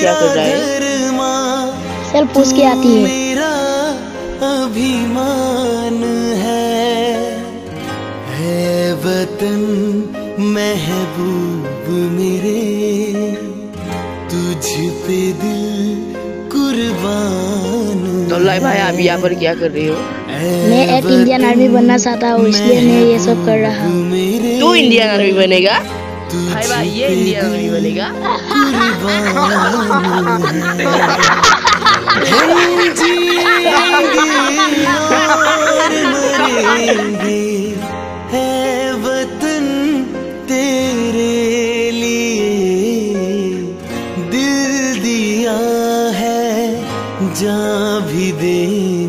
क्या कर रहा है चल पूछ के आती है। मेरा अभिमान है है वतन महबूब मेरे। तुझ पे दिल कुर्बान तो लाई भाई आप यहाँ पर क्या कर रहे हो? मैं एक इंडियन आर्मी बनना चाहता हूँ इसलिए मैं ये सब कर रहा हूँ। मेरे। तू इंडियन आर्मी बनेगा? भाई भाई ये इंडियन आर्मी बनेगा हम जिएँगे और मरेंगे है वतन तेरे लिए दिल दिया है जा भी देंगे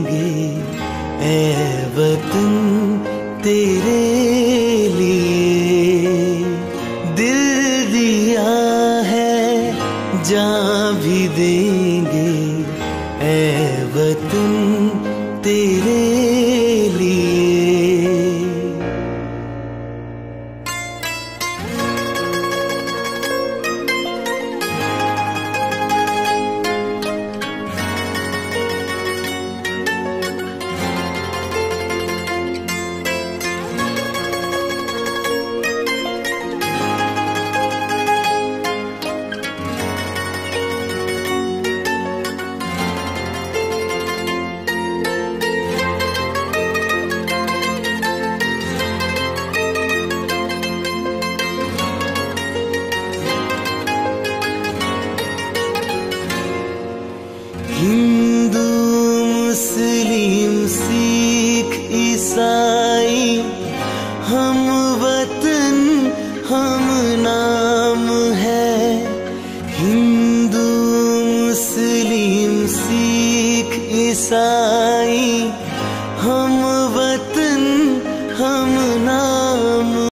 जा भी देंगे ए वतन तेरे वतन हम नाम है। हिंदू मुस्लिम सिख ईसाई